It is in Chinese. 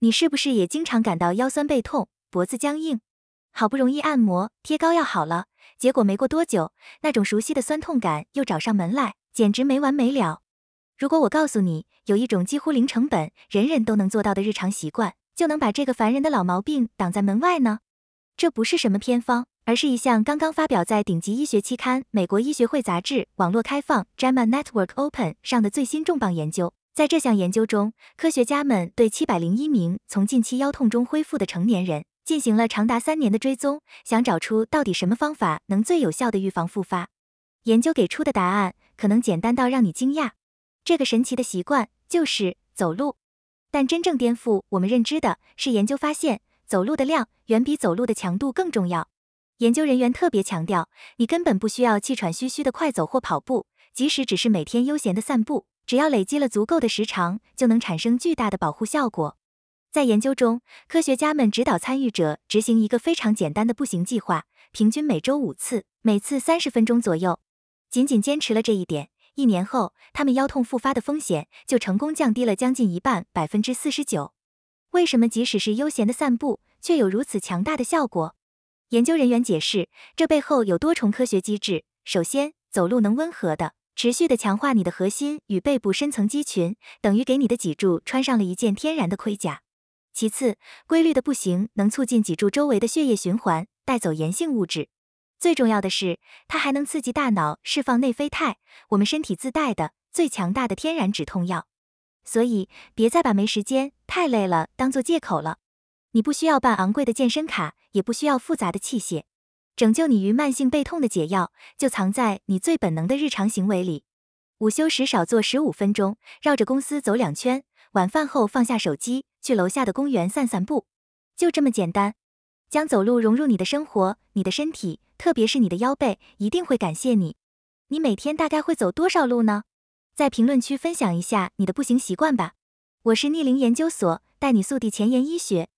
你是不是也经常感到腰酸背痛、脖子僵硬？好不容易按摩、贴膏药好了，结果没过多久，那种熟悉的酸痛感又找上门来，简直没完没了。如果我告诉你，有一种几乎零成本、人人都能做到的日常习惯，就能把这个烦人的老毛病挡在门外呢？这不是什么偏方，而是一项刚刚发表在顶级医学期刊《美国医学会杂志网络开放 JAMA Network Open》上的最新重磅研究。在这项研究中，科学家们对七百零一名从近期腰痛中恢复的成年人进行了长达三年的追踪，想找出到底什么方法能最有效的预防复发。研究给出的答案可能简单到让你惊讶，这个神奇的习惯就是走路。但真正颠覆我们认知的是，研究发现走路的量远比走路的强度更重要。研究人员特别强调，你根本不需要气喘吁吁的快走或跑步，即使只是每天悠闲的散步。只要累积了足够的时长，就能产生巨大的保护效果。在研究中，科学家们指导参与者执行一个非常简单的步行计划，平均每周五次，每次三十分钟左右。仅仅坚持了这一点，一年后，他们腰痛复发的风险就成功降低了将近一半，百分之四十九。为什么即使是悠闲的散步，却有如此强大的效果？研究人员解释，这背后有多重科学机制。首先，走路能温和的。持续的强化你的核心与背部深层肌群，等于给你的脊柱穿上了一件天然的盔甲。其次，规律的步行能促进脊柱周围的血液循环，带走炎性物质。最重要的是，它还能刺激大脑释放内啡肽，我们身体自带的最强大的天然止痛药。所以，别再把没时间、太累了当做借口了。你不需要办昂贵的健身卡，也不需要复杂的器械。拯救你于慢性背痛的解药，就藏在你最本能的日常行为里。午休时少做十五分钟，绕着公司走两圈；晚饭后放下手机，去楼下的公园散散步。就这么简单，将走路融入你的生活，你的身体，特别是你的腰背，一定会感谢你。你每天大概会走多少路呢？在评论区分享一下你的步行习惯吧。我是逆龄研究所，带你速递前沿医学。